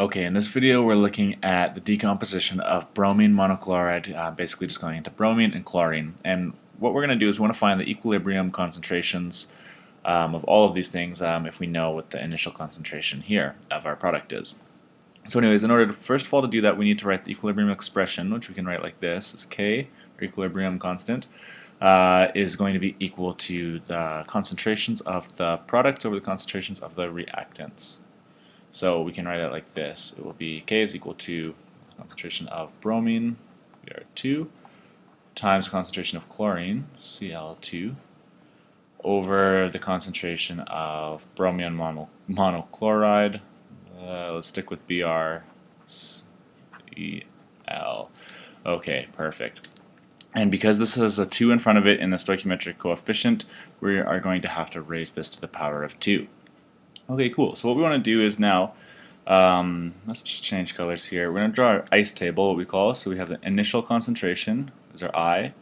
Okay, in this video we're looking at the decomposition of bromine monochloride, uh, basically just going into bromine and chlorine. And what we're going to do is we want to find the equilibrium concentrations um, of all of these things um, if we know what the initial concentration here of our product is. So anyways, in order to first of all to do that we need to write the equilibrium expression, which we can write like this, is K, or equilibrium constant, uh, is going to be equal to the concentrations of the products over the concentrations of the reactants. So we can write it like this. It will be K is equal to concentration of bromine, Br2, times concentration of chlorine, Cl2, over the concentration of bromine mono monochloride. Uh, let's stick with BrCl. Okay, perfect. And because this has a 2 in front of it in the stoichiometric coefficient, we are going to have to raise this to the power of 2. Okay, cool. So what we want to do is now, um, let's just change colors here. We're going to draw our ice table, what we call. So we have the initial concentration, is our I.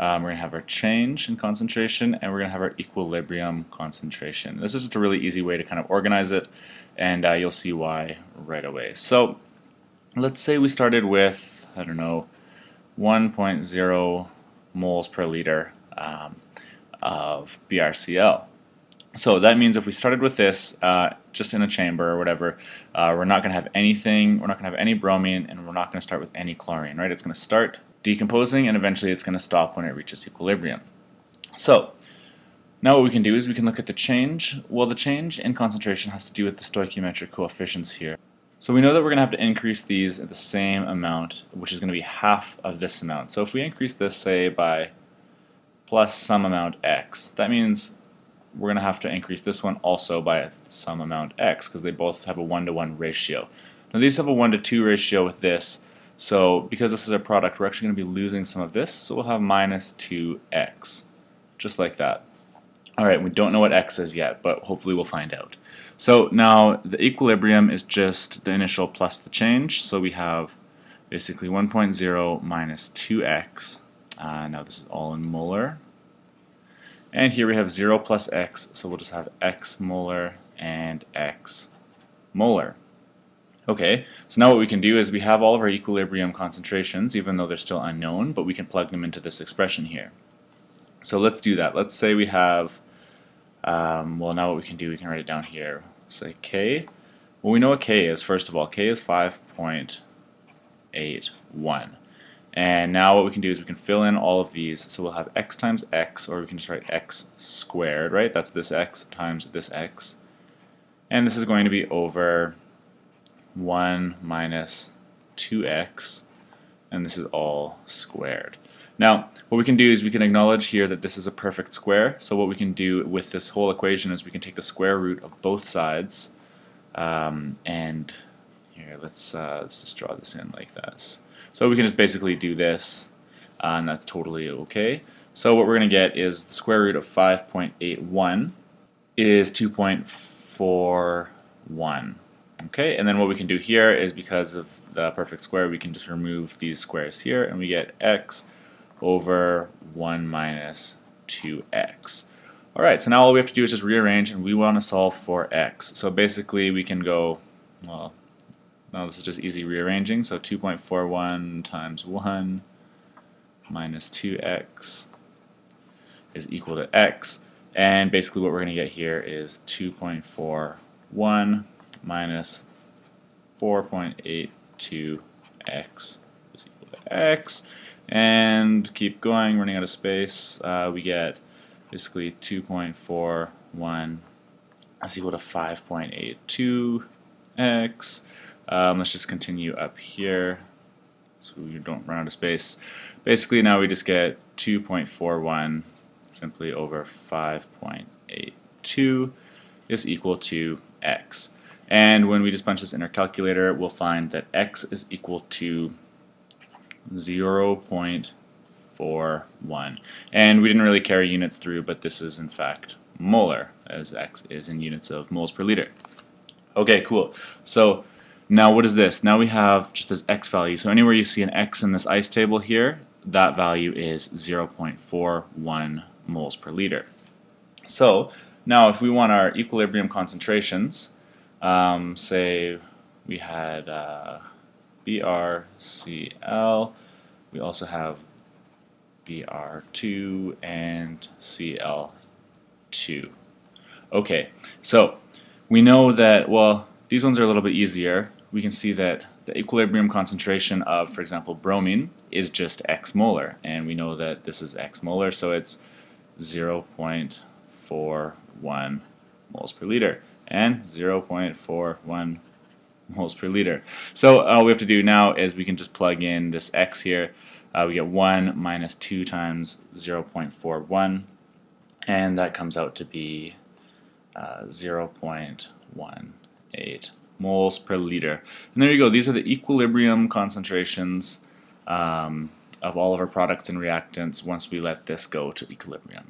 Um, we're going to have our change in concentration, and we're going to have our equilibrium concentration. This is just a really easy way to kind of organize it, and uh, you'll see why right away. So let's say we started with, I don't know, 1.0 moles per liter um, of BRCL. So that means if we started with this uh, just in a chamber or whatever, uh, we're not going to have anything, we're not going to have any bromine, and we're not going to start with any chlorine, right? It's going to start decomposing and eventually it's going to stop when it reaches equilibrium. So now what we can do is we can look at the change. Well, the change in concentration has to do with the stoichiometric coefficients here. So we know that we're going to have to increase these at the same amount, which is going to be half of this amount. So if we increase this, say, by plus some amount x, that means we're going to have to increase this one also by some amount x because they both have a 1 to 1 ratio. Now these have a 1 to 2 ratio with this, so because this is a product, we're actually going to be losing some of this, so we'll have minus 2x, just like that. Alright, we don't know what x is yet, but hopefully we'll find out. So now the equilibrium is just the initial plus the change, so we have basically 1.0 minus 2x. Uh, now this is all in molar, and here we have 0 plus x, so we'll just have x molar and x molar. Okay, so now what we can do is we have all of our equilibrium concentrations, even though they're still unknown, but we can plug them into this expression here. So let's do that. Let's say we have, um, well now what we can do, we can write it down here. Say k. Well, we know what k is, first of all. k is 5.81. And now what we can do is we can fill in all of these. So we'll have x times x, or we can just write x squared, right? That's this x times this x. And this is going to be over 1 minus 2x, and this is all squared. Now, what we can do is we can acknowledge here that this is a perfect square. So what we can do with this whole equation is we can take the square root of both sides, um, and here, let's, uh, let's just draw this in like this. So we can just basically do this, uh, and that's totally okay. So what we're going to get is the square root of 5.81 is 2.41. Okay, and then what we can do here is because of the perfect square, we can just remove these squares here, and we get x over 1 minus 2x. Alright, so now all we have to do is just rearrange, and we want to solve for x. So basically we can go, well, now this is just easy rearranging, so 2.41 times 1 minus 2x is equal to x, and basically what we're going to get here is 2.41 minus 4.82x is equal to x, and keep going, running out of space, uh, we get basically 2.41 is equal to 5.82x, um, let's just continue up here so we don't run out of space. Basically now we just get 2.41 simply over 5.82 is equal to x. And when we just punch this in our calculator, we'll find that x is equal to 0.41. And we didn't really carry units through, but this is in fact molar, as x is in units of moles per liter. Okay, cool. So now what is this? Now we have just this x value. So anywhere you see an x in this ice table here, that value is 0.41 moles per liter. So now if we want our equilibrium concentrations, um, say we had uh, BrCl. We also have Br2 and Cl2. Okay, so we know that, well, these ones are a little bit easier. We can see that the equilibrium concentration of, for example, bromine is just x molar, and we know that this is x molar, so it's 0.41 moles per liter and 0.41 moles per liter. So all we have to do now is we can just plug in this x here. Uh, we get 1 minus 2 times 0.41 and that comes out to be uh, 0.18 moles per liter. And there you go. These are the equilibrium concentrations um, of all of our products and reactants once we let this go to equilibrium.